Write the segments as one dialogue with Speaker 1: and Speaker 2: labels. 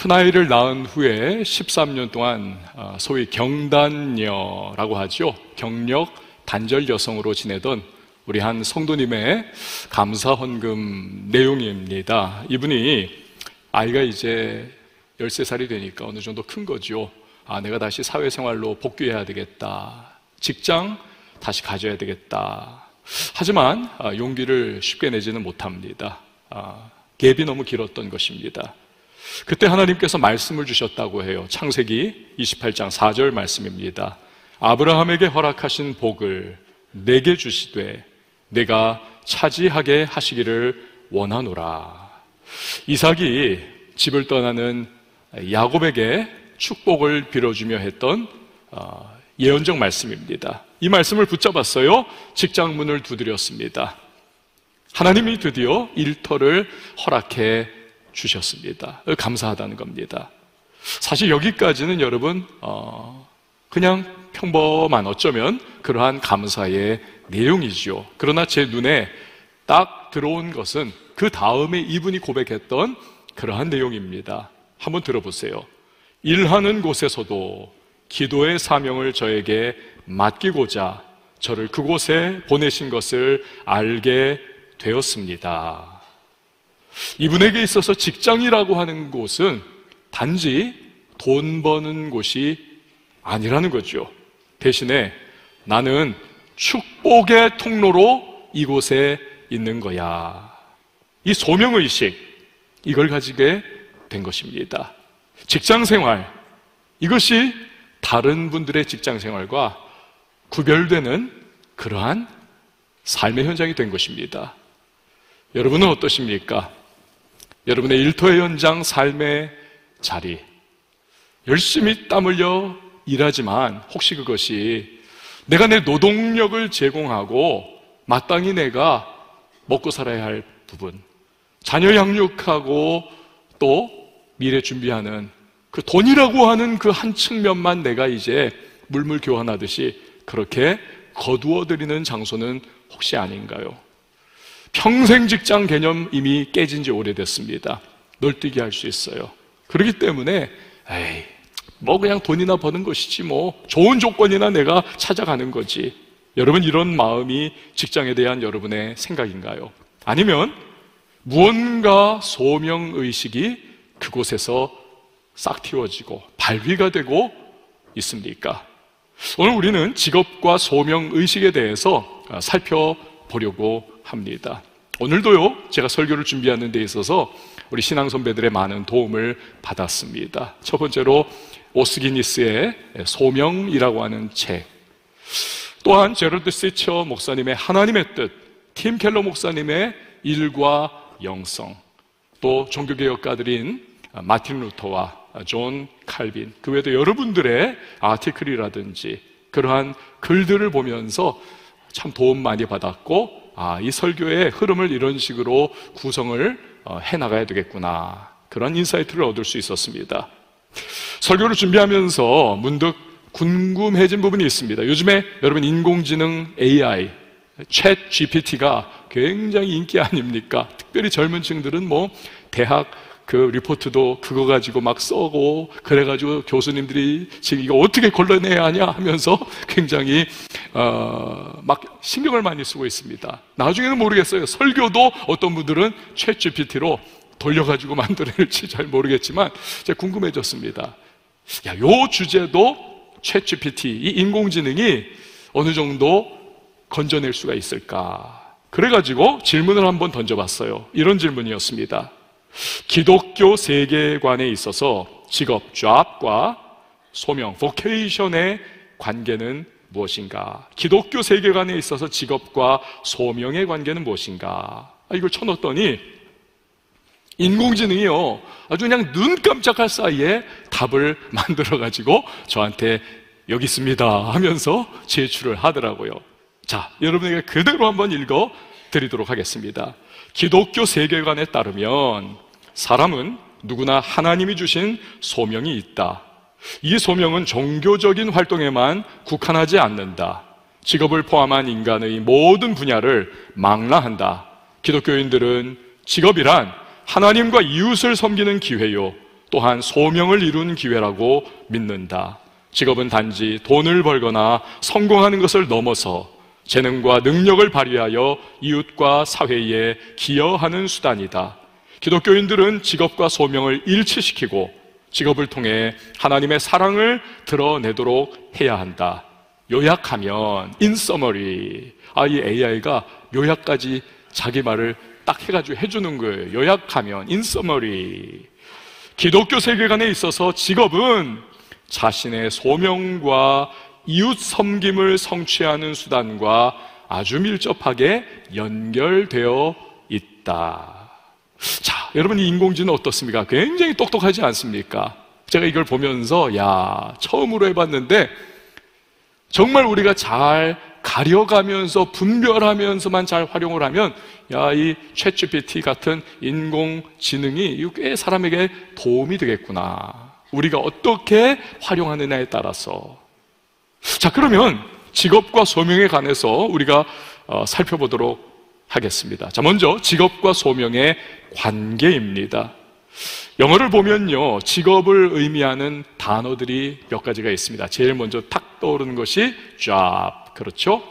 Speaker 1: 큰아이를 낳은 후에 13년 동안 아, 소위 경단녀라고 하죠. 경력 단절 여성으로 지내던 우리 한 성도님의 감사 헌금 내용입니다. 이분이 아이가 이제 13살이 되니까 어느 정도 큰 거죠. 아, 내가 다시 사회생활로 복귀해야 되겠다. 직장 다시 가져야 되겠다. 하지만 아, 용기를 쉽게 내지는 못합니다. 아, 갭이 너무 길었던 것입니다. 그때 하나님께서 말씀을 주셨다고 해요. 창세기 28장 4절 말씀입니다. 아브라함에게 허락하신 복을 내게 주시되 내가 차지하게 하시기를 원하노라. 이삭이 집을 떠나는 야곱에게 축복을 빌어주며 했던 어, 예언적 말씀입니다. 이 말씀을 붙잡았어요. 직장 문을 두드렸습니다. 하나님이 드디어 일터를 허락해 주셨습니다. 감사하다는 겁니다. 사실 여기까지는 여러분 어, 그냥 평범한 어쩌면 그러한 감사의 내용이죠. 그러나 제 눈에 딱 들어온 것은 그 다음에 이분이 고백했던 그러한 내용입니다. 한번 들어보세요. 일하는 곳에서도 기도의 사명을 저에게 맡기고자 저를 그곳에 보내신 것을 알게 되었습니다. 이분에게 있어서 직장이라고 하는 곳은 단지 돈 버는 곳이 아니라는 거죠. 대신에 나는 축복의 통로로 이곳에 있는 거야. 이 소명의식, 이걸 가지게 된 것입니다. 직장 생활, 이것이 다른 분들의 직장 생활과 구별되는 그러한 삶의 현장이 된 것입니다. 여러분은 어떠십니까? 여러분의 일터의 현장, 삶의 자리, 열심히 땀 흘려 일하지만 혹시 그것이 내가 내 노동력을 제공하고 마땅히 내가 먹고 살아야 할 부분, 자녀 양육하고 또 미래 준비하는 그 돈이라고 하는 그 한 측면만 내가 이제 물물 교환하듯이 그렇게 거두어 드리는 장소는 혹시 아닌가요? 평생 직장 개념 이미 깨진 지 오래됐습니다. 널뛰기 할수 있어요. 그렇기 때문에 에이, 뭐 그냥 돈이나 버는 것이지 뭐 좋은 조건이나 내가 찾아가는 거지. 여러분 이런 마음이 직장에 대한 여러분의 생각인가요? 아니면 무언가 소명 의식이 그곳에서 싹 틔워지고 발휘가 되고 있습니까? 오늘 우리는 직업과 소명 의식에 대해서 살펴 보려고 합니다. 오늘도요, 제가 설교를 준비하는 데 있어서 우리 신앙 선배들의 많은 도움을 받았습니다. 첫 번째로 오스 기니스의 소명이라고 하는 책. 또한 제럴드 시처 목사님의 하나님의 뜻, 팀 켈러 목사님의 일과 영성, 또 종교개혁가들인 마틴 루터와 존 칼빈, 그 외에도 여러분들의 아티클이라든지 그러한 글들을 보면서 참 도움 많이 받았고, 아, 이 설교의 흐름을 이런 식으로 구성을 어, 해 나가야 되겠구나. 그런 인사이트를 얻을 수 있었습니다. 설교를 준비하면서 문득 궁금해진 부분이 있습니다. 요즘에 여러분 인공지능 AI, 챗 GPT가 굉장히 인기 아닙니까? 특별히 젊은 층들은 뭐 대학 그 리포트도 그거 가지고 막 쓰고 그래가지고 교수님들이 지금 이거 어떻게 걸러내야 하냐 하면서 굉장히 어, 막 신경을 많이 쓰고 있습니다. 나중에는 모르겠어요. 설교도 어떤 분들은 챗 GPT로 돌려가지고 만들어낼지 잘 모르겠지만 제가 궁금해졌습니다. 야, 요 주제도 챗 GPT, 이 인공지능이 어느 정도 건져낼 수가 있을까? 그래가지고 질문을 한번 던져봤어요. 이런 질문이었습니다. 기독교 세계관에 있어서 직업, job과 소명, vocation의 관계는 무엇인가? 기독교 세계관에 있어서 직업과 소명의 관계는 무엇인가? 아, 이걸 쳐넣었더니 인공지능이요. 아주 그냥 눈 깜짝할 사이에 답을 만들어가지고 저한테 여기 있습니다 하면서 제출을 하더라고요. 자, 여러분에게 그대로 한번 읽어 드리도록 하겠습니다. 기독교 세계관에 따르면 사람은 누구나 하나님이 주신 소명이 있다. 이 소명은 종교적인 활동에만 국한하지 않는다. 직업을 포함한 인간의 모든 분야를 망라한다. 기독교인들은 직업이란 하나님과 이웃을 섬기는 기회요. 또한 소명을 이룬 기회라고 믿는다. 직업은 단지 돈을 벌거나 성공하는 것을 넘어서 재능과 능력을 발휘하여 이웃과 사회에 기여하는 수단이다. 기독교인들은 직업과 소명을 일치시키고 직업을 통해 하나님의 사랑을 드러내도록 해야 한다. 요약하면 in summary 아이 AI가 요약까지 자기 말을 딱 해가지고 해주는 거예요. 요약하면 summary 기독교 세계관에 있어서 직업은 자신의 소명과 이웃 섬김을 성취하는 수단과 아주 밀접하게 연결되어 있다. 자, 여러분 이 인공지능 어떻습니까? 굉장히 똑똑하지 않습니까? 제가 이걸 보면서 야, 처음으로 해 봤는데 정말 우리가 잘 가려가면서 분별하면서만 잘 활용을 하면 야, 이 챗GPT 같은 인공지능이 꽤 사람에게 도움이 되겠구나. 우리가 어떻게 활용하느냐에 따라서. 자, 그러면 직업과 소명에 관해서 우리가 어, 살펴보도록 하겠습니다. 자, 먼저 직업과 소명의 관계입니다. 영어를 보면요, 직업을 의미하는 단어들이 몇 가지가 있습니다. 제일 먼저 탁 떠오르는 것이 job, 그렇죠?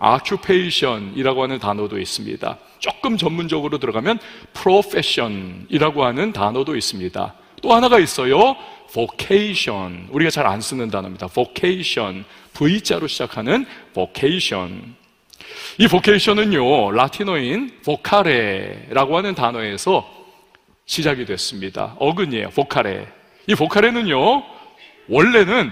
Speaker 1: occupation이라고 하는 단어도 있습니다. 조금 전문적으로 들어가면 profession이라고 하는 단어도 있습니다. 또 하나가 있어요. Vocation. 우리가 잘 안 쓰는 단어입니다. vocation. V자로 시작하는 vocation. 이 vocation은요, 라틴어인 vocale라고 하는 단어에서 시작이 됐습니다. 어근이에요. vocale. 이 vocale는요, 원래는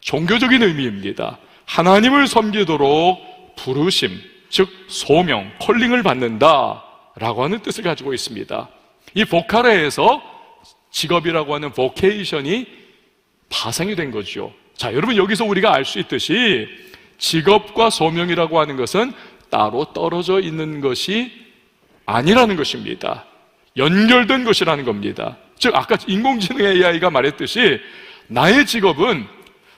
Speaker 1: 종교적인 의미입니다. 하나님을 섬기도록 부르심, 즉 소명, 콜링을 받는다라고 하는 뜻을 가지고 있습니다. 이 보카레에서 직업이라고 하는 보케이션이 파생이 된 거죠. 자, 여러분 여기서 우리가 알 수 있듯이 직업과 소명이라고 하는 것은 따로 떨어져 있는 것이 아니라는 것입니다. 연결된 것이라는 겁니다. 즉 아까 인공지능 AI가 말했듯이 나의 직업은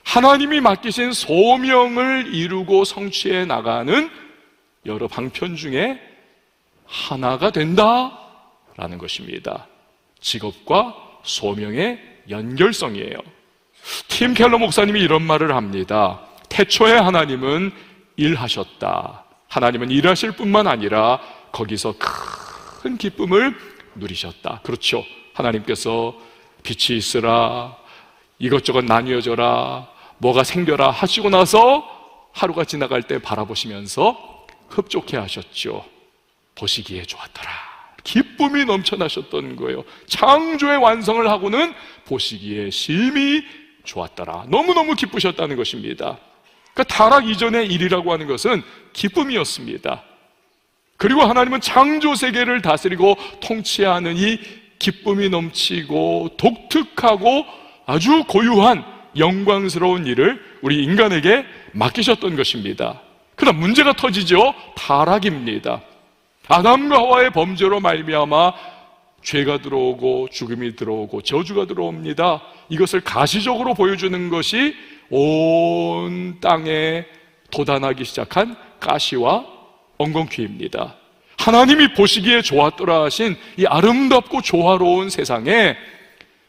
Speaker 1: 하나님이 맡기신 소명을 이루고 성취해 나가는 여러 방편 중에 하나가 된다라는 것입니다. 직업과 소명의 연결성이에요. 팀 켈러 목사님이 이런 말을 합니다. 태초에 하나님은 일하셨다. 하나님은 일하실 뿐만 아니라 거기서 큰 기쁨을 누리셨다. 그렇죠. 하나님께서 빛이 있으라, 이것저것 나뉘어져라, 뭐가 생겨라 하시고 나서 하루가 지나갈 때 바라보시면서 흡족해 하셨죠. 보시기에 좋았더라. 기쁨이 넘쳐나셨던 거예요. 창조의 완성을 하고는 보시기에 심히 좋았더라. 너무너무 기쁘셨다는 것입니다. 그러니까 타락 이전의 일이라고 하는 것은 기쁨이었습니다. 그리고 하나님은 창조 세계를 다스리고 통치하는 이 기쁨이 넘치고 독특하고 아주 고유한 영광스러운 일을 우리 인간에게 맡기셨던 것입니다. 그러나 문제가 터지죠. 타락입니다. 아담과 하와의 범죄로 말미암아 죄가 들어오고 죽음이 들어오고 저주가 들어옵니다. 이것을 가시적으로 보여주는 것이 온 땅에 도단하기 시작한 가시와 엉겅퀴입니다. 하나님이 보시기에 좋았더라 하신 이 아름답고 조화로운 세상에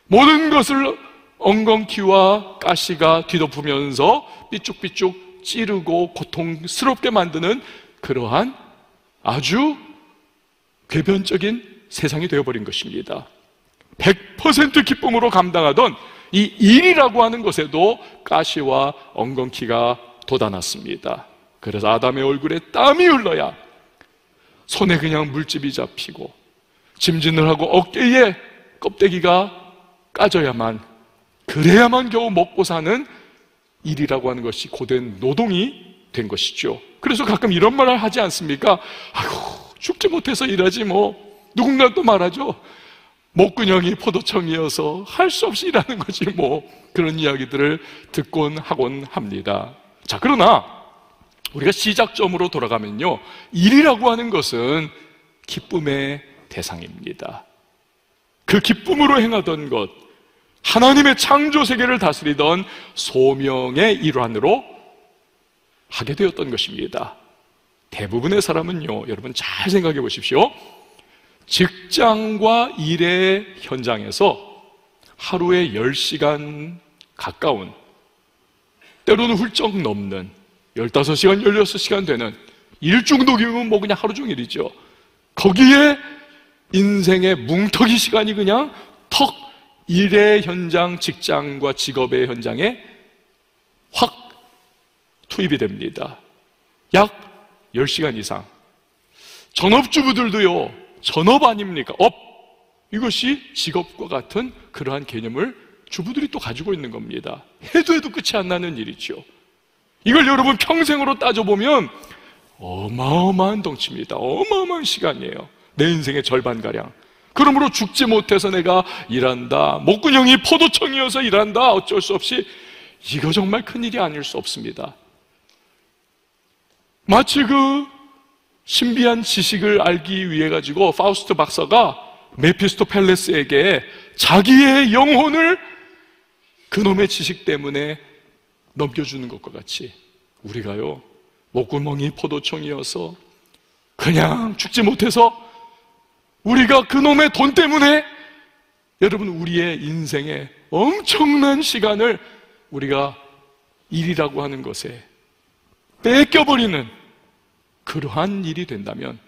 Speaker 1: 모든 것을 엉겅퀴와 가시가 뒤덮으면서 삐쭉삐쭉 찌르고 고통스럽게 만드는 그러한 아주 궤변적인 세상이 되어버린 것입니다. 100% 기쁨으로 감당하던 이 일이라고 하는 것에도 가시와 엉겅퀴가 돋아났습니다. 그래서 아담의 얼굴에 땀이 흘러야 손에 그냥 물집이 잡히고 짐진을 하고 어깨에 껍데기가 까져야만 그래야만 겨우 먹고 사는 일이라고 하는 것이 고된 노동이 된 것이죠. 그래서 가끔 이런 말을 하지 않습니까? 아이고, 죽지 못해서 일하지 뭐. 누군가 또 말하죠. 목근형이 포도청이어서 할 수 없이 일하는 거지 뭐. 그런 이야기들을 듣곤 하곤 합니다. 자, 그러나 우리가 시작점으로 돌아가면요. 일이라고 하는 것은 기쁨의 대상입니다. 그 기쁨으로 행하던 것, 하나님의 창조 세계를 다스리던 소명의 일환으로 하게 되었던 것입니다. 대부분의 사람은요, 여러분 잘 생각해 보십시오. 직장과 일의 현장에서 하루에 10시간 가까운 때로는 훌쩍 넘는 15시간, 16시간 되는 일 중독이면 뭐 그냥 하루 종일이죠. 거기에 인생의 뭉터기 시간이 그냥 턱 일의 현장, 직장과 직업의 현장에 확 투입이 됩니다. 약 10시간 이상. 전업주부들도요, 전업 아닙니까? 업! 이것이 직업과 같은 그러한 개념을 주부들이 또 가지고 있는 겁니다. 해도 해도 끝이 안 나는 일이죠. 이걸 여러분 평생으로 따져보면 어마어마한 덩치입니다. 어마어마한 시간이에요. 내 인생의 절반가량. 그러므로 죽지 못해서 내가 일한다. 목구녕이 포도청이어서 일한다. 어쩔 수 없이 이거 정말 큰일이 아닐 수 없습니다. 마치 그 신비한 지식을 알기 위해 가지고 파우스트 박사가 메피스토펠레스에게 자기의 영혼을 그놈의 지식 때문에 넘겨주는 것과 같이 우리가요 목구멍이 포도청이어서 그냥 죽지 못해서 우리가 그놈의 돈 때문에 여러분 우리의 인생에 엄청난 시간을 우리가 일이라고 하는 것에 뺏겨버리는 그러한 일이 된다면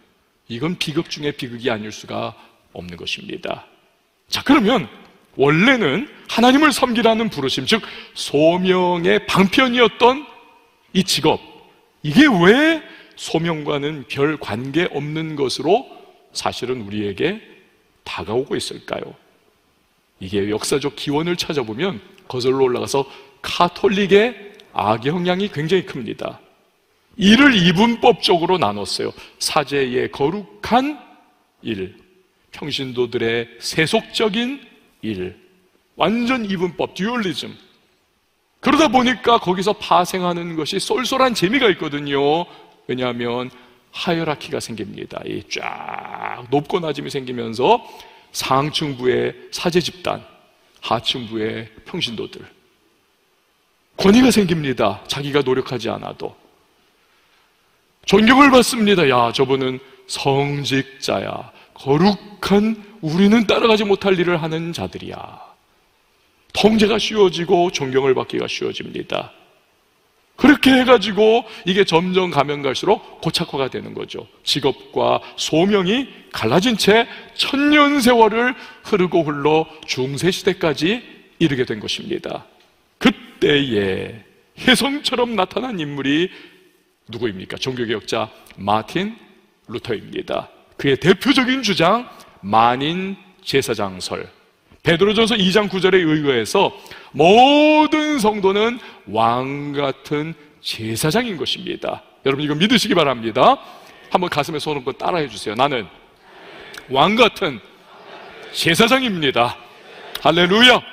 Speaker 1: 이건 비극 중에 비극이 아닐 수가 없는 것입니다. 자, 그러면 원래는 하나님을 섬기라는 부르심, 즉 소명의 방편이었던 이 직업, 이게 왜 소명과는 별 관계 없는 것으로 사실은 우리에게 다가오고 있을까요? 이게 역사적 기원을 찾아보면 거슬러 올라가서 카톨릭의 악영향이 굉장히 큽니다. 이를 이분법적으로 나눴어요. 사제의 거룩한 일, 평신도들의 세속적인 일, 완전 이분법, 듀얼리즘. 그러다 보니까 거기서 파생하는 것이 쏠쏠한 재미가 있거든요. 왜냐하면 하이어라키가 생깁니다. 이쫙 높고 낮음이 생기면서 상층부의 사제 집단, 하층부의 평신도들. 권위가 생깁니다. 자기가 노력하지 않아도. 존경을 받습니다. 야, 저분은 성직자야. 거룩한 우리는 따라가지 못할 일을 하는 자들이야. 통제가 쉬워지고 존경을 받기가 쉬워집니다. 그렇게 해가지고 이게 점점 가면 갈수록 고착화가 되는 거죠. 직업과 소명이 갈라진 채 천년 세월을 흐르고 흘러 중세시대까지 이르게 된 것입니다. 그때에 혜성처럼 나타난 인물이 누구입니까? 종교개혁자 마틴 루터입니다. 그의 대표적인 주장 만인 제사장설 베드로전서 2장 9절에 의거해서 모든 성도는 왕 같은 제사장인 것입니다. 여러분 이거 믿으시기 바랍니다. 한번 가슴에 손 얹고 따라해 주세요. 나는 왕 같은 제사장입니다. 할렐루야.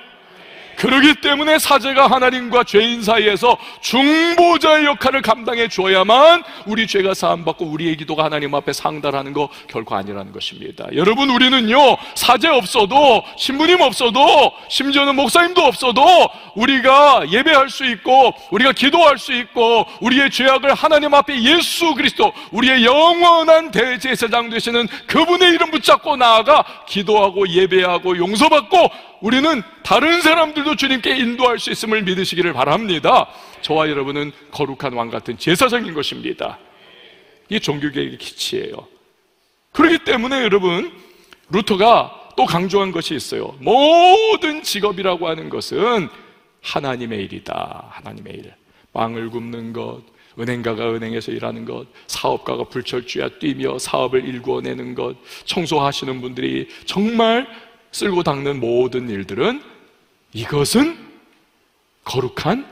Speaker 1: 그러기 때문에 사제가 하나님과 죄인 사이에서 중보자의 역할을 감당해 줘야만 우리 죄가 사함받고 우리의 기도가 하나님 앞에 상달하는 거 결코 아니라는 것입니다. 여러분 우리는요 사제 없어도 신부님 없어도 심지어는 목사님도 없어도 우리가 예배할 수 있고 우리가 기도할 수 있고 우리의 죄악을 하나님 앞에 예수 그리스도 우리의 영원한 대제사장 되시는 그분의 이름 붙잡고 나아가 기도하고 예배하고 용서받고 우리는 다른 사람들도 주님께 인도할 수 있음을 믿으시기를 바랍니다. 저와 여러분은 거룩한 왕 같은 제사장인 것입니다. 이게 종교개혁의 기치예요. 그렇기 때문에 여러분, 루터가 또 강조한 것이 있어요. 모든 직업이라고 하는 것은 하나님의 일이다. 하나님의 일. 빵을 굽는 것, 은행가가 은행에서 일하는 것, 사업가가 불철주야 뛰며 사업을 일구어내는 것, 청소하시는 분들이 정말 쓸고 닦는 모든 일들은 이것은 거룩한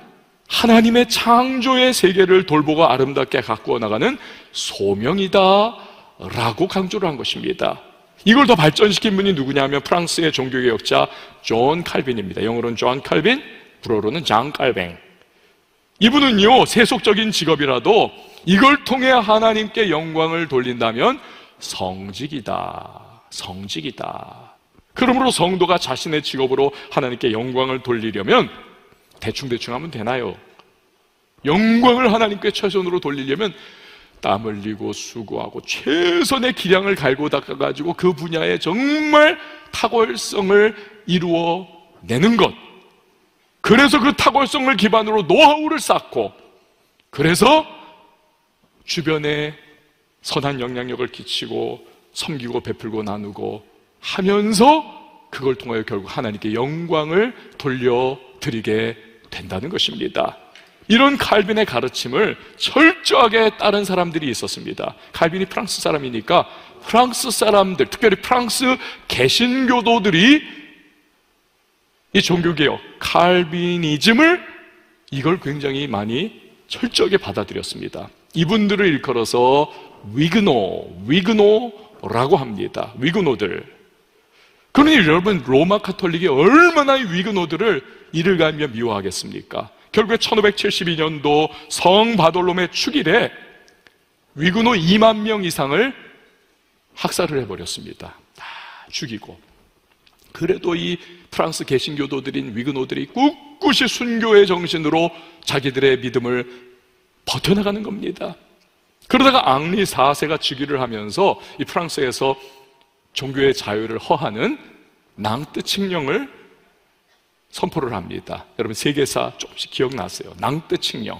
Speaker 1: 하나님의 창조의 세계를 돌보고 아름답게 가꾸어 나가는 소명이다 라고 강조를 한 것입니다. 이걸 더 발전시킨 분이 누구냐면 프랑스의 종교개혁자 존 칼빈입니다. 영어로는 존 칼빈, 불어로는 장 칼뱅. 이분은요, 세속적인 직업이라도 이걸 통해 하나님께 영광을 돌린다면 성직이다. 성직이다. 그러므로 성도가 자신의 직업으로 하나님께 영광을 돌리려면 대충대충 하면 되나요? 영광을 하나님께 최선으로 돌리려면 땀 흘리고 수고하고 최선의 기량을 갈고 닦아가지고 그 분야에 정말 탁월성을 이루어 내는 것. 그래서 그 탁월성을 기반으로 노하우를 쌓고, 그래서 주변에 선한 영향력을 끼치고, 섬기고, 베풀고, 나누고 하면서 그걸 통하여 결국 하나님께 영광을 돌려드리게 된다는 것입니다. 이런 칼빈의 가르침을 철저하게 따른 사람들이 있었습니다. 칼빈이 프랑스 사람이니까 프랑스 사람들, 특별히 프랑스 개신교도들이 이 종교개혁, 칼빈이즘을 이걸 굉장히 많이 철저하게 받아들였습니다. 이분들을 일컬어서 위그노, 위그노라고 합니다. 위그노들. 그러니 여러분, 로마 카톨릭이 얼마나 위그노들을 이를 가며 미워하겠습니까? 결국에 1572년도 성 바돌롬의 축일에 위그노 2만 명 이상을 학살을 해버렸습니다. 다 죽이고. 그래도 이 프랑스 개신교도들인 위그노들이 꿋꿋이 순교의 정신으로 자기들의 믿음을 버텨나가는 겁니다. 그러다가 앙리 4세가 즉위를 하면서 이 프랑스에서 종교의 자유를 허하는 낭뜨 칙령을 선포를 합니다. 여러분 세계사 조금씩 기억나세요. 낭뜨 칙령.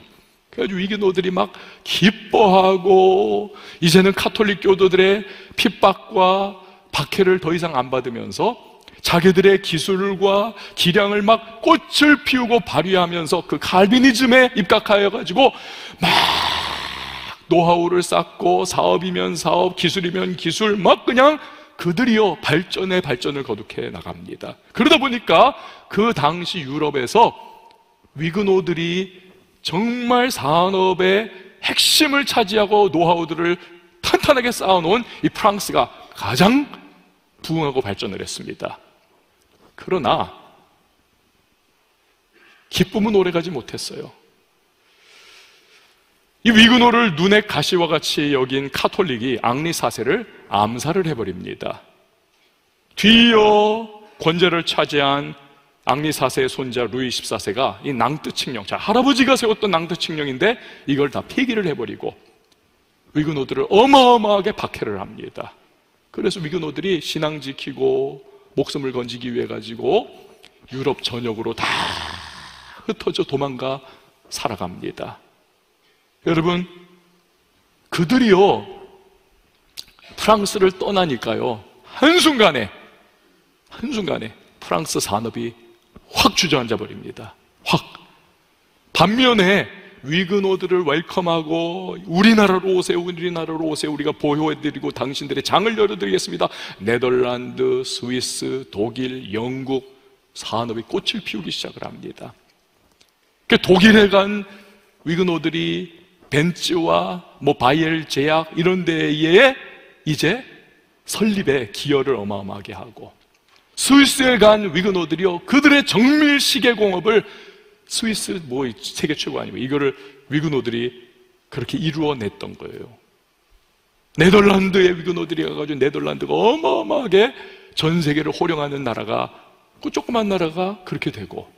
Speaker 1: 그래가지고 위기노들이 막 기뻐하고 이제는 카톨릭 교도들의 핍박과 박해를 더 이상 안 받으면서 자기들의 기술과 기량을 막 꽃을 피우고 발휘하면서 그 칼비니즘에 입각하여 가지고 막 노하우를 쌓고 사업이면 사업, 기술이면 기술 막 그냥 그들이요 발전에 발전을 거듭해 나갑니다. 그러다 보니까 그 당시 유럽에서 위그노들이 정말 산업의 핵심을 차지하고 노하우들을 탄탄하게 쌓아놓은 이 프랑스가 가장 부흥하고 발전을 했습니다. 그러나 기쁨은 오래가지 못했어요. 이 위그노를 눈의 가시와 같이 여긴 카톨릭이 앙리 사세를 암살을 해버립니다. 뒤이어 권제를 차지한 앙리 사세의 손자 루이 14세가 이 낭뜨 칙령, 자 할아버지가 세웠던 낭뜨 칙령인데 이걸 다 폐기를 해버리고 위그노들을 어마어마하게 박해를 합니다. 그래서 위그노들이 신앙 지키고 목숨을 건지기 위해 가지고 유럽 전역으로 다 흩어져 도망가 살아갑니다. 여러분, 그들이요, 프랑스를 떠나니까요, 한순간에, 한순간에 프랑스 산업이 확 주저앉아 버립니다. 확. 반면에 위그노들을 웰컴하고 우리나라로 오세요, 우리나라로 오세요. 우리가 보호해드리고 당신들의 장을 열어드리겠습니다. 네덜란드, 스위스, 독일, 영국 산업이 꽃을 피우기 시작을 합니다. 그 독일에 간 위그노들이 벤츠와 뭐 바이엘 제약 이런 데에 이제 설립에 기여를 어마어마하게 하고 스위스에 간 위그노들이요 그들의 정밀 시계 공업을 스위스 뭐 세계 최고 아니고 이거를 위그노들이 그렇게 이루어냈던 거예요. 네덜란드의 위그노들이 가가지고 네덜란드가 어마어마하게 전 세계를 호령하는 나라가 그 조그만 나라가 그렇게 되고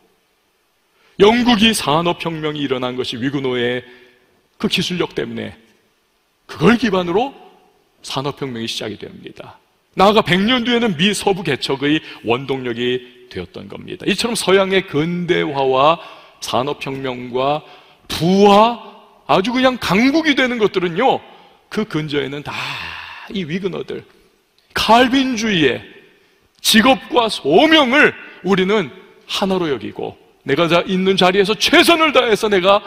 Speaker 1: 영국이 산업혁명이 일어난 것이 위그노의 그 기술력 때문에 그걸 기반으로 산업혁명이 시작이 됩니다. 나아가 100년 뒤에는 미 서부 개척의 원동력이 되었던 겁니다. 이처럼 서양의 근대화와 산업혁명과 부와 아주 그냥 강국이 되는 것들은요, 그 근저에는 다 이 위그너들, 칼빈주의의 직업과 소명을 우리는 하나로 여기고 내가 있는 자리에서 최선을 다해서 내가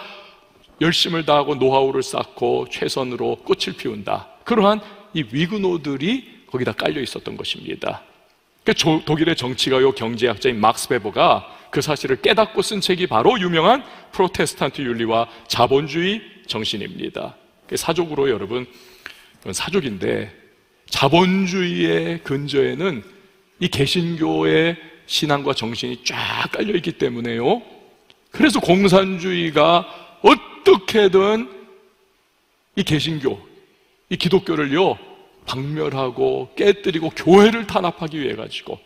Speaker 1: 열심을 다하고 노하우를 쌓고 최선으로 꽃을 피운다. 그러한 이 위그노들이 거기다 깔려 있었던 것입니다. 그 독일의 정치가요 경제학자인 막스 베버가 그 사실을 깨닫고 쓴 책이 바로 유명한 프로테스탄트 윤리와 자본주의 정신입니다. 사족으로 여러분 사족인데 자본주의의 근저에는 이 개신교의 신앙과 정신이 쫙 깔려 있기 때문에요. 그래서 공산주의가 어떻게든 이 개신교, 이 기독교를요, 박멸하고 깨뜨리고 교회를 탄압하기 위해 가지고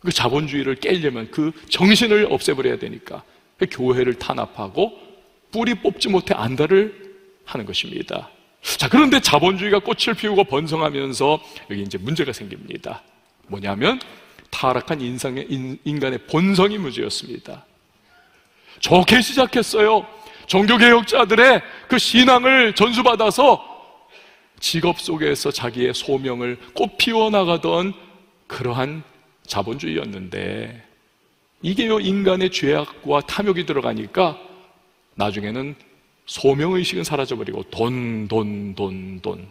Speaker 1: 그 자본주의를 깨려면 그 정신을 없애버려야 되니까 그 교회를 탄압하고 뿌리 뽑지 못해 안달을 하는 것입니다. 자, 그런데 자본주의가 꽃을 피우고 번성하면서 여기 이제 문제가 생깁니다. 뭐냐면 타락한 인상의, 인 간의 본성이 문제였습니다. 좋게 시작했어요. 종교개혁자들의 그 신앙을 전수받아서 직업 속에서 자기의 소명을 꽃피워 나가던 그러한 자본주의였는데 이게요 인간의 죄악과 탐욕이 들어가니까 나중에는 소명의식은 사라져버리고 돈, 돈, 돈, 돈.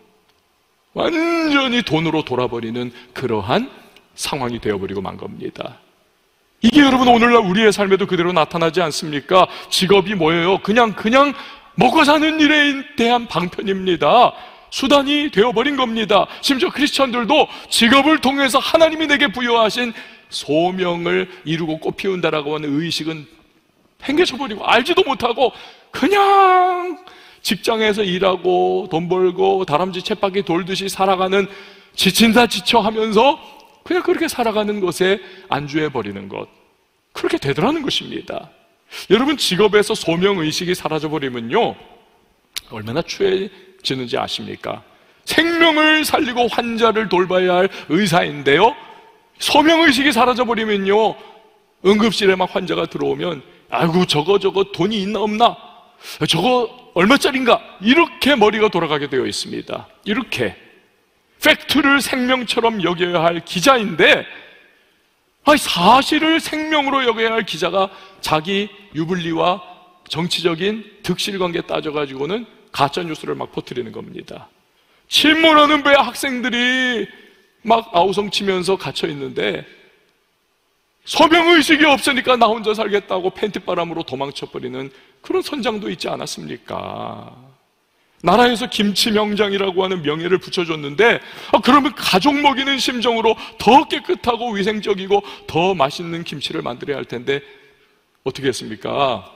Speaker 1: 완전히 돈으로 돌아버리는 그러한 상황이 되어버리고 만 겁니다. 이게 여러분 오늘날 우리의 삶에도 그대로 나타나지 않습니까? 직업이 뭐예요? 그냥, 그냥 먹고 사는 일에 대한 방편입니다. 수단이 되어버린 겁니다. 심지어 크리스천들도 직업을 통해서 하나님이 내게 부여하신 소명을 이루고 꽃피운다라고 하는 의식은 행겨쳐버리고 알지도 못하고 그냥 직장에서 일하고 돈 벌고 다람쥐 쳇바퀴 돌듯이 살아가는 지친다 지쳐 하면서 그냥 그렇게 살아가는 것에 안주해 버리는 것. 그렇게 되더라는 것입니다. 여러분 직업에서 소명 의식이 사라져 버리면요. 얼마나 추해지는지 아십니까? 생명을 살리고 환자를 돌봐야 할 의사인데요. 소명 의식이 사라져 버리면요. 응급실에 막 환자가 들어오면 아이고 저거 저거 돈이 있나 없나? 저거 얼마짜린가? 이렇게 머리가 돌아가게 되어 있습니다. 이렇게 팩트를 생명처럼 여겨야 할 기자인데 아니 사실을 생명으로 여겨야 할 기자가 자기 유불리와 정치적인 득실 관계 따져가지고는 가짜 뉴스를 막 퍼뜨리는 겁니다. 침몰하는 배 학생들이 막 아우성 치면서 갇혀 있는데 소명의식이 없으니까 나 혼자 살겠다고 팬티바람으로 도망쳐버리는 그런 선장도 있지 않았습니까? 나라에서 김치 명장이라고 하는 명예를 붙여줬는데 아, 그러면 가족 먹이는 심정으로 더 깨끗하고 위생적이고 더 맛있는 김치를 만들어야 할 텐데 어떻게 했습니까?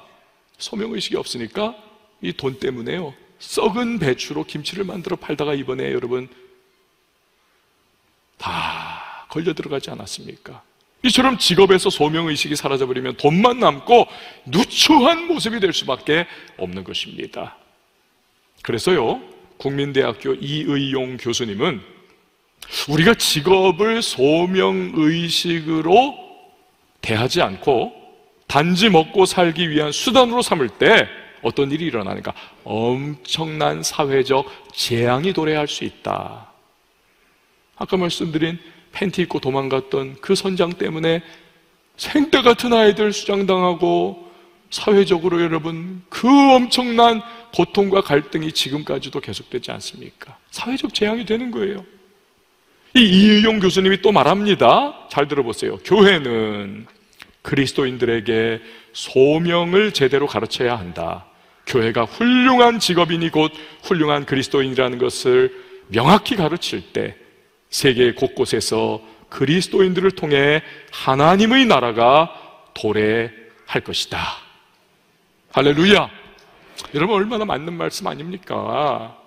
Speaker 1: 소명의식이 없으니까 이 돈 때문에요 썩은 배추로 김치를 만들어 팔다가 이번에 여러분 다 걸려 들어가지 않았습니까? 이처럼 직업에서 소명의식이 사라져버리면 돈만 남고 누추한 모습이 될 수밖에 없는 것입니다. 그래서요, 국민대학교 이의용 교수님은 우리가 직업을 소명의식으로 대하지 않고 단지 먹고 살기 위한 수단으로 삼을 때 어떤 일이 일어나니까 엄청난 사회적 재앙이 도래할 수 있다. 아까 말씀드린 팬티 입고 도망갔던 그 선장 때문에 생떼 같은 아이들 수장당하고 사회적으로 여러분 그 엄청난 고통과 갈등이 지금까지도 계속되지 않습니까? 사회적 재앙이 되는 거예요. 이 이의용 교수님이 또 말합니다. 잘 들어보세요. 교회는 그리스도인들에게 소명을 제대로 가르쳐야 한다. 교회가 훌륭한 직업인이 곧 훌륭한 그리스도인이라는 것을 명확히 가르칠 때 세계 곳곳에서 그리스도인들을 통해 하나님의 나라가 도래할 것이다. 할렐루야. 여러분 얼마나 맞는 말씀 아닙니까?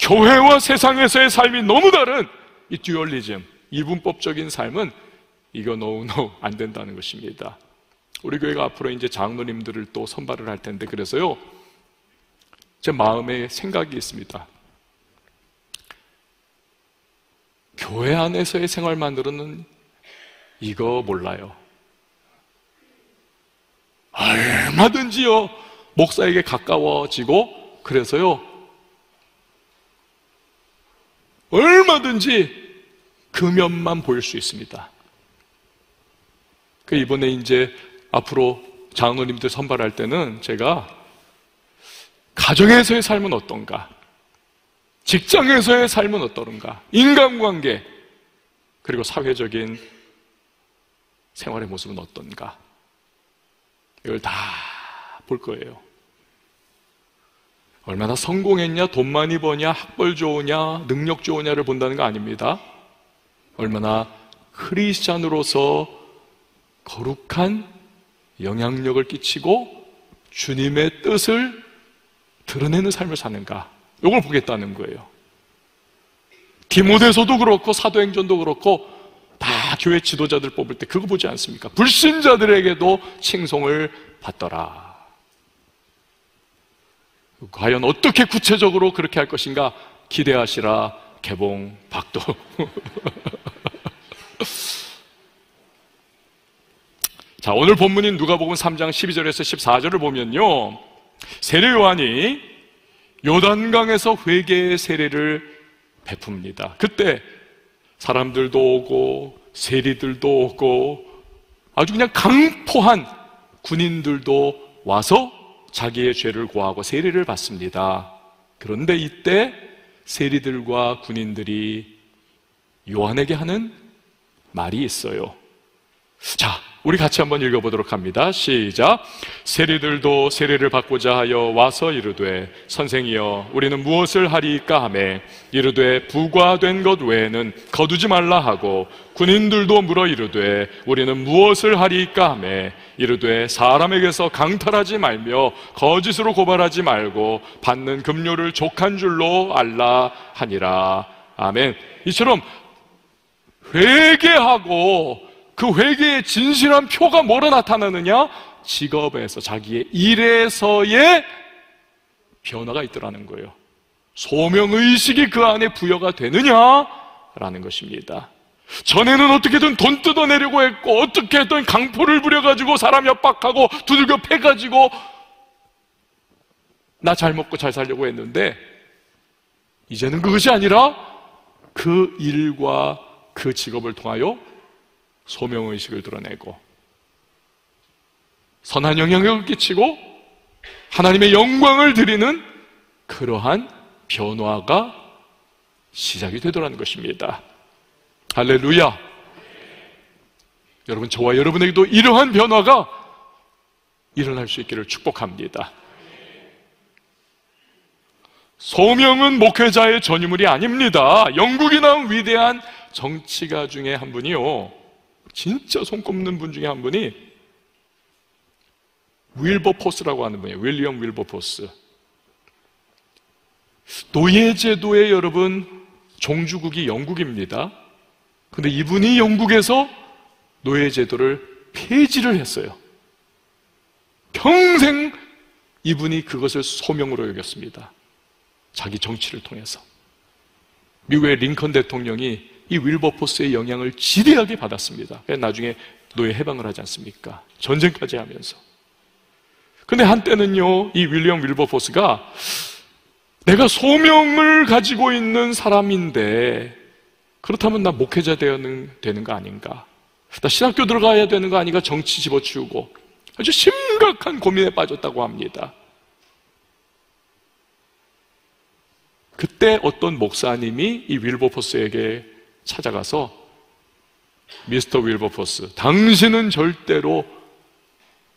Speaker 1: 교회와 세상에서의 삶이 너무 다른 이 듀얼리즘, 이분법적인 삶은 이거 노노 안 된다는 것입니다. 우리 교회가 앞으로 이제 장로님들을 또 선발을 할 텐데 그래서요. 제 마음에 생각이 있습니다. 교회 안에서의 생활만으로는 이거 몰라요. 얼마든지요, 목사에게 가까워지고, 그래서요, 얼마든지 금연만 보일 수 있습니다. 그 이번에 이제 앞으로 장로님들 선발할 때는 제가 가정에서의 삶은 어떤가? 직장에서의 삶은 어떠는가? 인간관계, 그리고 사회적인 생활의 모습은 어떤가? 이걸 다 볼 거예요. 얼마나 성공했냐, 돈 많이 버냐, 학벌 좋으냐, 능력 좋으냐를 본다는 거 아닙니다. 얼마나 크리스찬으로서 거룩한 영향력을 끼치고 주님의 뜻을 드러내는 삶을 사는가. 이걸 보겠다는 거예요. 디모데서도 그렇고 사도행전도 그렇고 다 교회 지도자들 뽑을 때 그거 보지 않습니까? 불신자들에게도 칭송을 받더라. 과연 어떻게 구체적으로 그렇게 할 것인가 기대하시라 개봉 박도. 자, 오늘 본문인 누가복음 3장 12절에서 14절을 보면요. 세례 요한이 요단강에서 회개의 세례를 베풉니다. 그때 사람들도 오고 세리들도 오고 아주 그냥 강포한 군인들도 와서 자기의 죄를 고하고 세례를 받습니다. 그런데 이때 세리들과 군인들이 요한에게 하는 말이 있어요. 자, 우리 같이 한번 읽어보도록 합니다. 시작. 세리들도 세례를 받고자 하여 와서 이르되 선생이여 우리는 무엇을 하리까 하매 이르되 부과된 것 외에는 거두지 말라 하고 군인들도 물어 이르되 우리는 무엇을 하리까 하매 이르되 사람에게서 강탈하지 말며 거짓으로 고발하지 말고 받는 급료를 족한 줄로 알라 하니라. 아멘. 이처럼 회개하고 그 회개의 진실한 표가 뭐로 나타나느냐? 직업에서 자기의 일에서의 변화가 있더라는 거예요. 소명의식이 그 안에 부여가 되느냐라는 것입니다. 전에는 어떻게든 돈 뜯어내려고 했고, 어떻게든 강포를 부려가지고 사람 협박하고 두들겨 패가지고 나 잘 먹고 잘 살려고 했는데, 이제는 그것이 아니라 그 일과 그 직업을 통하여 소명의식을 드러내고 선한 영향력을 끼치고 하나님의 영광을 드리는 그러한 변화가 시작이 되더라는 것입니다. 할렐루야. 여러분, 저와 여러분에게도 이러한 변화가 일어날 수 있기를 축복합니다. 소명은 목회자의 전유물이 아닙니다. 영국이 나온 위대한 정치가 중에 한 분이요. 진짜 손꼽는 분 중에 한 분이 윌버포스라고 하는 분이에요. 윌리엄 윌버포스. 노예제도의 여러분 종주국이 영국입니다. 근데 이분이 영국에서 노예제도를 폐지를 했어요. 평생 이분이 그것을 소명으로 여겼습니다. 자기 정치를 통해서. 미국의 링컨 대통령이 이 윌버포스의 영향을 지대하게 받았습니다. 나중에 노예 해방을 하지 않습니까? 전쟁까지 하면서. 근데 한때는요, 이 윌리엄 윌버포스가 내가 소명을 가지고 있는 사람인데, 그렇다면 나 목회자 되는, 되는 거 아닌가? 나 신학교 들어가야 되는 거 아닌가? 정치 집어치우고. 아주 심각한 고민에 빠졌다고 합니다. 그때 어떤 목사님이 이 윌버포스에게 찾아가서 미스터 윌버포스, 당신은 절대로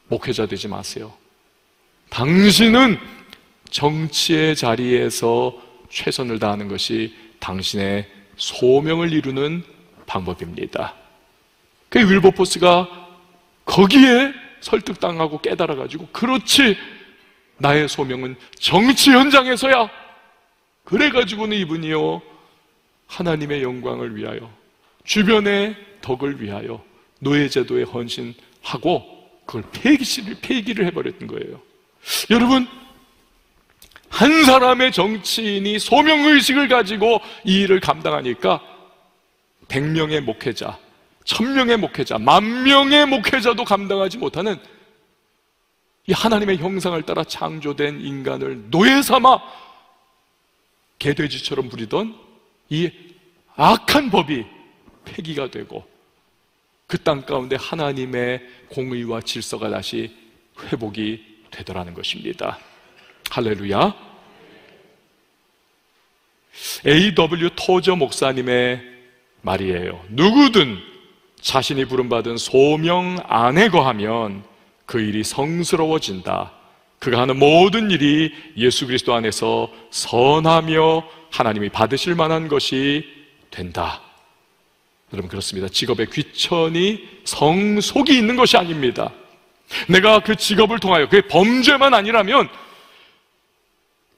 Speaker 1: 목회자 되지 마세요. 당신은 정치의 자리에서 최선을 다하는 것이 당신의 소명을 이루는 방법입니다. 그 윌버포스가 거기에 설득당하고 깨달아가지고, 그렇지, 나의 소명은 정치 현장에서야. 그래가지고는 이분이요, 하나님의 영광을 위하여 주변의 덕을 위하여 노예제도에 헌신하고 그걸 폐기를, 폐기를 해버렸던 거예요. 여러분, 한 사람의 정치인이 소명의식을 가지고 이 일을 감당하니까 100명의 목회자, 1000명의 목회자, 만명의 목회자도 감당하지 못하는 이 하나님의 형상을 따라 창조된 인간을 노예 삼아 개돼지처럼 부리던 이 악한 법이 폐기가 되고 그 땅 가운데 하나님의 공의와 질서가 다시 회복이 되더라는 것입니다. 할렐루야. A.W. 토저 목사님의 말이에요. 누구든 자신이 부름받은 소명 안에 거하면 그 일이 성스러워진다. 그가 하는 모든 일이 예수 그리스도 안에서 선하며 하나님이 받으실 만한 것이 된다. 여러분 그렇습니다. 직업의 귀천이 성속이 있는 것이 아닙니다. 내가 그 직업을 통하여 그게 범죄만 아니라면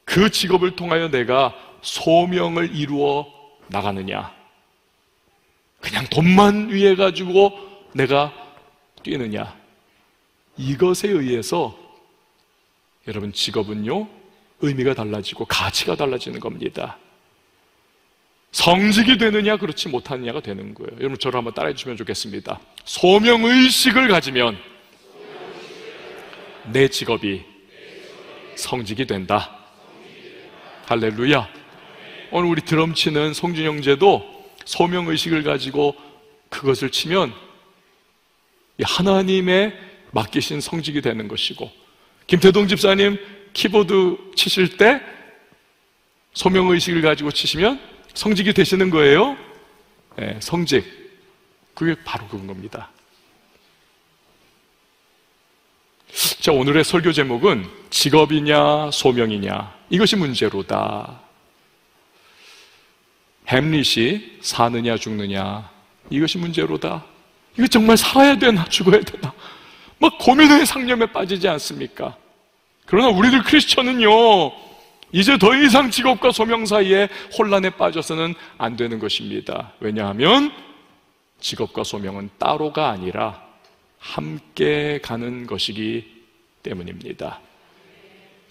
Speaker 1: 그 직업을 통하여 내가 소명을 이루어 나가느냐. 그냥 돈만 위해 가지고 내가 뛰느냐. 이것에 의해서 여러분 직업은요 의미가 달라지고 가치가 달라지는 겁니다. 성직이 되느냐 그렇지 못하느냐가 되는 거예요. 여러분 저를 한번 따라해 주시면 좋겠습니다. 소명 의식을 가지면 내 직업이 성직이 된다. 할렐루야. 오늘 우리 드럼 치는 송준 형제도 소명 의식을 가지고 그것을 치면 하나님의 맡기신 성직이 되는 것이고 김태동 집사님 키보드 치실 때 소명 의식을 가지고 치시면 성직이 되시는 거예요. 네, 성직. 그게 바로 그런 겁니다. 자, 오늘의 설교 제목은 직업이냐, 소명이냐. 이것이 문제로다. 햄릿이 사느냐, 죽느냐. 이것이 문제로다. 이거 정말 살아야 되나, 죽어야 되나. 막 고민의 상념에 빠지지 않습니까? 그러나 우리들 크리스천은요, 이제 더 이상 직업과 소명 사이에 혼란에 빠져서는 안 되는 것입니다. 왜냐하면 직업과 소명은 따로가 아니라 함께 가는 것이기 때문입니다.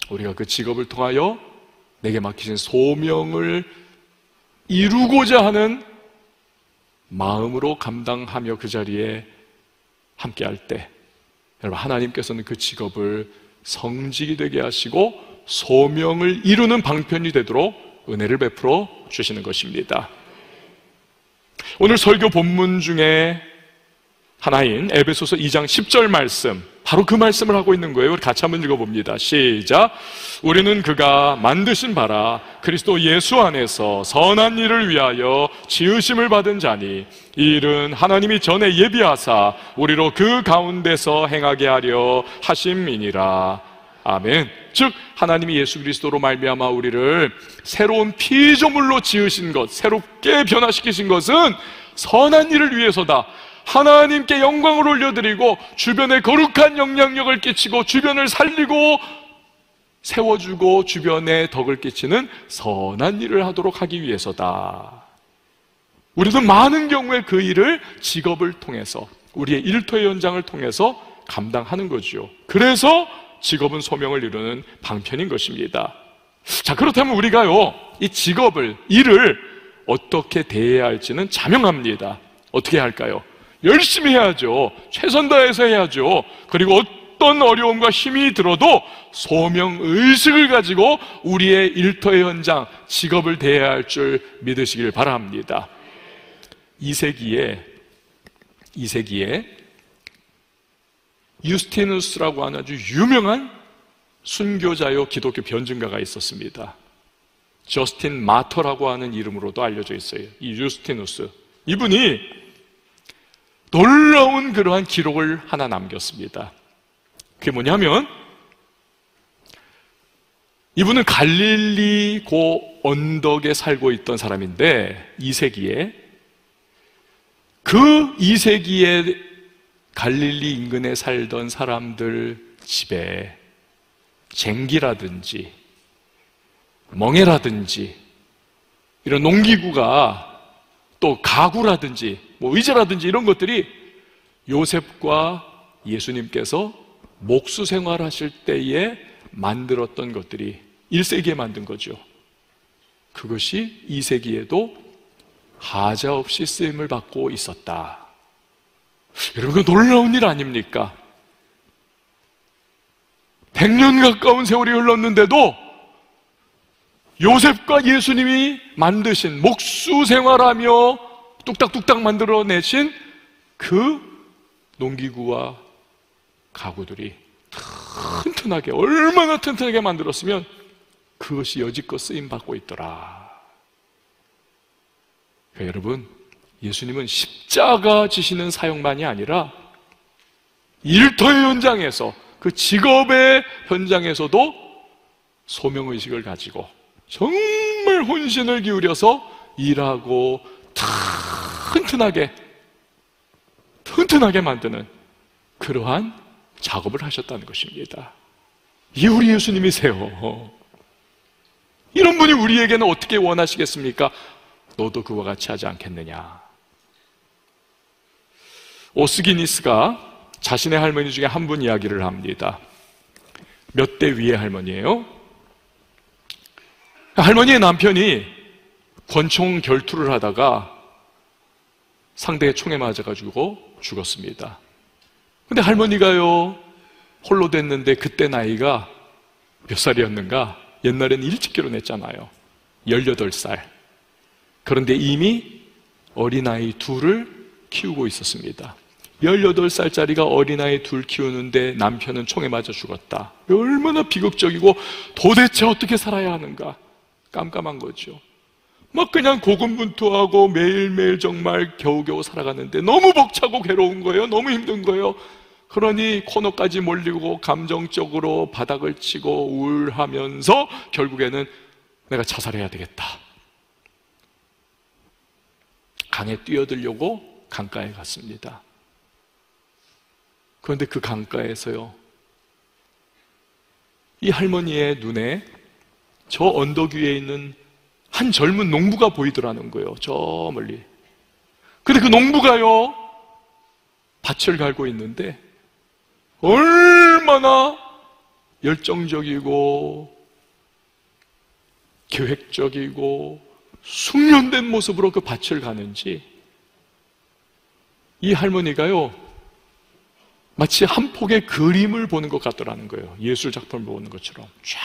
Speaker 1: 우리가 그 직업을 통하여 내게 맡기신 소명을 이루고자 하는 마음으로 감당하며 그 자리에 함께 할 때, 여러분, 하나님께서는 그 직업을 성직이 되게 하시고 소명을 이루는 방편이 되도록 은혜를 베풀어 주시는 것입니다. 오늘 설교 본문 중에 하나인 에베소서 2장 10절 말씀 바로 그 말씀을 하고 있는 거예요. 같이 한번 읽어봅니다. 시작. 우리는 그가 만드신 바라 그리스도 예수 안에서 선한 일을 위하여 지으심을 받은 자니 이 일은 하나님이 전에 예비하사 우리로 그 가운데서 행하게 하려 하심이니라. 아멘. 즉 하나님이 예수 그리스도로 말미암아 우리를 새로운 피조물로 지으신 것, 새롭게 변화시키신 것은 선한 일을 위해서다. 하나님께 영광을 올려드리고 주변에 거룩한 영향력을 끼치고 주변을 살리고 세워주고 주변에 덕을 끼치는 선한 일을 하도록 하기 위해서다. 우리도 많은 경우에 그 일을 직업을 통해서 우리의 일터의 현장을 통해서 감당하는 거죠. 그래서 직업은 소명을 이루는 방편인 것입니다. 자, 그렇다면 우리가요, 이 직업을, 일을 어떻게 대해야 할지는 자명합니다. 어떻게 할까요? 열심히 해야죠. 최선 다해서 해야죠. 그리고 어떤 어려움과 힘이 들어도 소명 의식을 가지고 우리의 일터의 현장, 직업을 대해야 할 줄 믿으시길 바랍니다. 2세기에 2세기에 유스티누스라고 하는 아주 유명한 순교자요 기독교 변증가가 있었습니다. 저스틴 마터라고 하는 이름으로도 알려져 있어요. 이 유스티누스. 이분이 놀라운 그러한 기록을 하나 남겼습니다. 그게 뭐냐면 이분은 갈릴리 고 언덕에 살고 있던 사람인데 2세기에 그 2세기에 갈릴리 인근에 살던 사람들 집에 쟁기라든지 멍해라든지 이런 농기구가 또 가구라든지 뭐 의자라든지 이런 것들이 요셉과 예수님께서 목수 생활하실 때에 만들었던 것들이 1세기에 만든 거죠. 그것이 2세기에도 하자 없이 쓰임을 받고 있었다. 여러분, 그 놀라운 일 아닙니까? 100년 가까운 세월이 흘렀는데도 요셉과 예수님이 만드신 목수 생활하며 뚝딱뚝딱 만들어내신 그 농기구와 가구들이 튼튼하게 얼마나 튼튼하게 만들었으면 그것이 여지껏 쓰임 받고 있더라. 그러니까 여러분, 예수님은 십자가 지시는 사역만이 아니라 일터의 현장에서 그 직업의 현장에서도 소명의식을 가지고 정말 혼신을 기울여서 일하고 튼튼하게 튼튼하게 만드는 그러한 작업을 하셨다는 것입니다. 이 우리 예수님이세요. 이런 분이 우리에게는 어떻게 원하시겠습니까? 너도 그와 같이 하지 않겠느냐. 오스기니스가 자신의 할머니 중에 한 분 이야기를 합니다. 몇 대 위의 할머니예요. 할머니의 남편이 권총 결투를 하다가 상대의 총에 맞아가지고 죽었습니다. 근데 할머니가요, 홀로 됐는데 그때 나이가 몇 살이었는가? 옛날에는 일찍 결혼했잖아요. 18살. 그런데 이미 어린아이 둘을 키우고 있었습니다. 18살짜리가 어린아이 둘 키우는데 남편은 총에 맞아 죽었다. 얼마나 비극적이고 도대체 어떻게 살아야 하는가? 깜깜한 거죠. 막 그냥 고군분투하고 매일매일 정말 겨우겨우 살아가는데 너무 벅차고 괴로운 거예요. 너무 힘든 거예요. 그러니 코너까지 몰리고 감정적으로 바닥을 치고 우울하면서 결국에는 내가 자살해야 되겠다. 강에 뛰어들려고 강가에 갔습니다. 그런데 그 강가에서요, 이 할머니의 눈에 저 언덕 위에 있는 한 젊은 농부가 보이더라는 거예요. 저 멀리. 근데 그 농부가요, 밭을 갈고 있는데, 얼마나 열정적이고, 계획적이고, 숙련된 모습으로 그 밭을 가는지, 이 할머니가요, 마치 한 폭의 그림을 보는 것 같더라는 거예요. 예술 작품을 보는 것처럼. 쫙.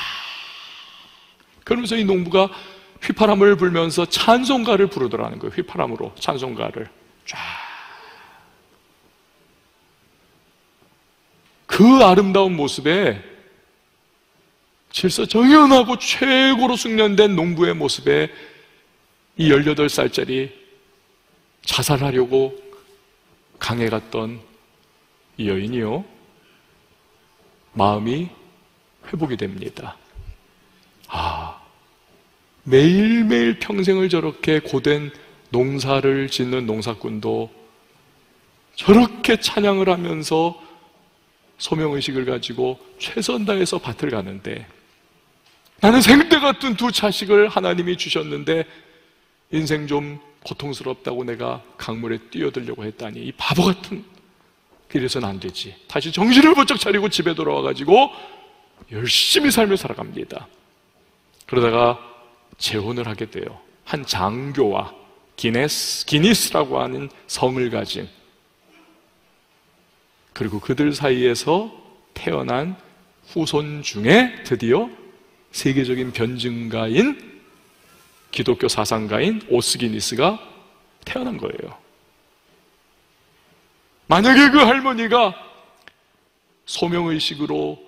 Speaker 1: 그러면서 이 농부가 휘파람을 불면서 찬송가를 부르더라는 거예요. 휘파람으로 찬송가를. 쫙. 그 아름다운 모습에 질서 정연하고 최고로 숙련된 농부의 모습에 이 18살짜리 자살하려고 강에 갔던 이 여인이요. 마음이 회복이 됩니다. 아, 매일매일 평생을 저렇게 고된 농사를 짓는 농사꾼도 저렇게 찬양을 하면서 소명의식을 가지고 최선 다해서 밭을 가는데 나는 생대 같은 두 자식을 하나님이 주셨는데 인생 좀 고통스럽다고 내가 강물에 뛰어들려고 했다니 이 바보 같은 길에서는 안 되지. 다시 정신을 번쩍 차리고 집에 돌아와가지고 열심히 삶을 살아갑니다. 그러다가 재혼을 하게 돼요. 한 장교와 기네스, 기니스라고 하는 성을 가진 그리고 그들 사이에서 태어난 후손 중에 드디어 세계적인 변증가인 기독교 사상가인 오스기니스가 태어난 거예요. 만약에 그 할머니가 소명의식으로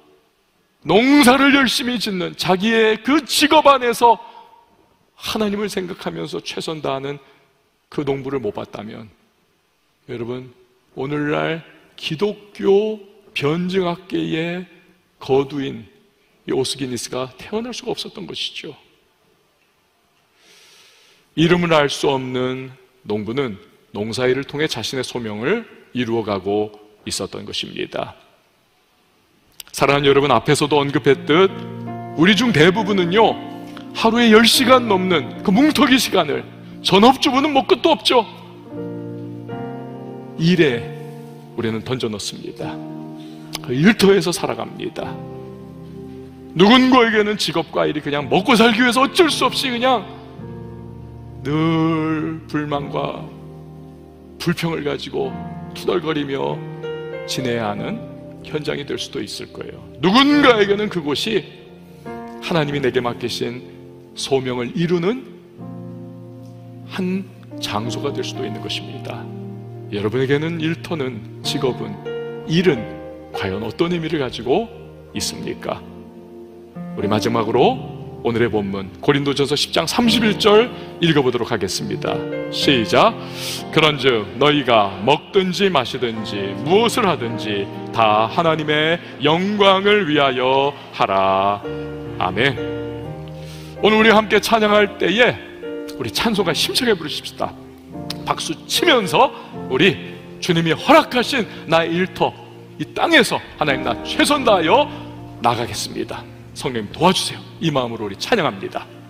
Speaker 1: 농사를 열심히 짓는 자기의 그 직업 안에서 하나님을 생각하면서 최선 다하는 그 농부를 못 봤다면 여러분 오늘날 기독교 변증학계의 거두인 오스기니스가 태어날 수가 없었던 것이죠. 이름을 알 수 없는 농부는 농사일을 통해 자신의 소명을 이루어가고 있었던 것입니다. 사랑하는 여러분, 앞에서도 언급했듯 우리 중 대부분은요, 하루에 10시간 넘는 그 뭉터기 시간을 전업주부는 뭐 끝도 없죠. 일에 우리는 던져 넣습니다. 그 일터에서 살아갑니다. 누군가에게는 직업과 일이 그냥 먹고 살기 위해서 어쩔 수 없이 그냥 늘 불만과 불평을 가지고 투덜거리며 지내야 하는 현장이 될 수도 있을 거예요. 누군가에게는 그곳이 하나님이 내게 맡기신 소명을 이루는 한 장소가 될 수도 있는 것입니다. 여러분에게는 일터는 직업은 일은 과연 어떤 의미를 가지고 있습니까? 우리 마지막으로 오늘의 본문 고린도전서 10장 31절 읽어보도록 하겠습니다. 시작. 그런즉 너희가 먹든지 마시든지 무엇을 하든지 다 하나님의 영광을 위하여 하라. 아멘. 오늘 우리 함께 찬양할 때에 우리 찬송가 힘차게 부르십시다. 박수 치면서 우리 주님이 허락하신 나의 일터 이 땅에서 하나님 나 최선 다하여 나가겠습니다. 성령 도와주세요. 이 마음으로 우리 찬양합니다.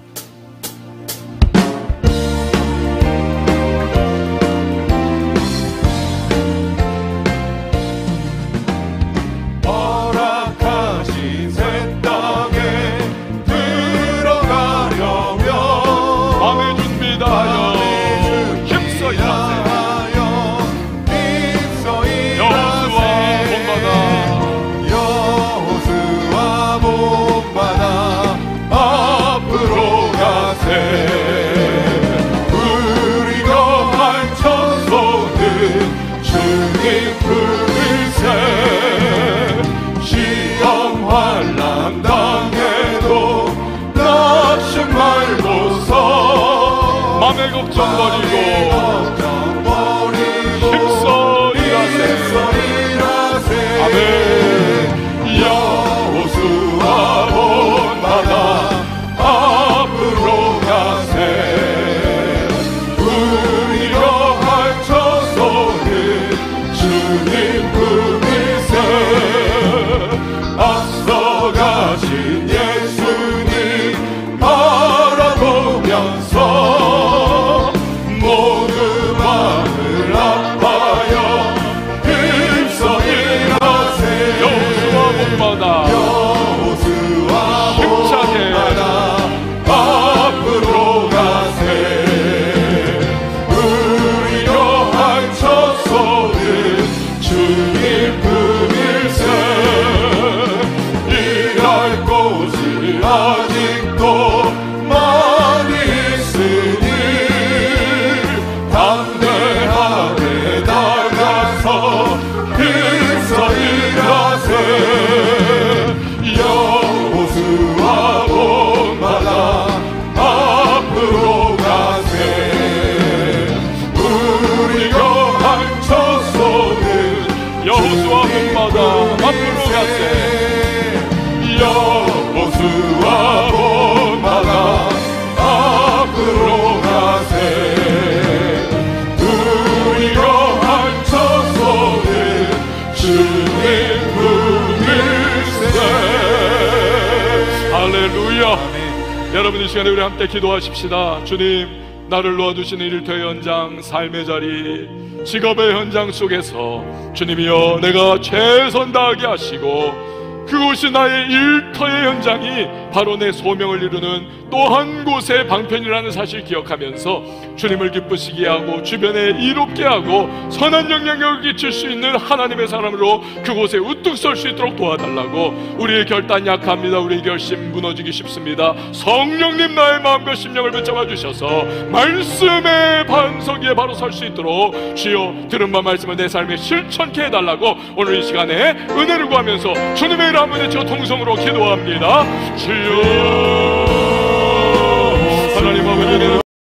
Speaker 1: 여러분 이 시간에 우리 함께 기도하십시다. 주님 나를 놓아주시는 일터의 현장 삶의 자리 직업의 현장 속에서 주님이여 내가 최선 다하게 하시고 그곳이 나의 일터의 현장이 바로 내 소명을 이루는 또 한 곳의 방편이라는 사실 기억하면서 주님을 기쁘시게 하고 주변에 이롭게 하고 선한 영향력을 끼칠 수 있는 하나님의 사람으로 그곳에 우뚝 설 수 있도록 도와달라고 우리의 결단 약합니다. 우리의 결심 무너지기 쉽습니다. 성령님 나의 마음과 심령을 붙잡아 주셔서 말씀의 반석 위에 바로 설 수 있도록 주여 들은 바 말씀을 내 삶에 실천케 해달라고 오늘 이 시간에 은혜를 구하면서 주님의 이름 한번 외쳐 통성으로 기도합니다. 주 여. 하나님 아버지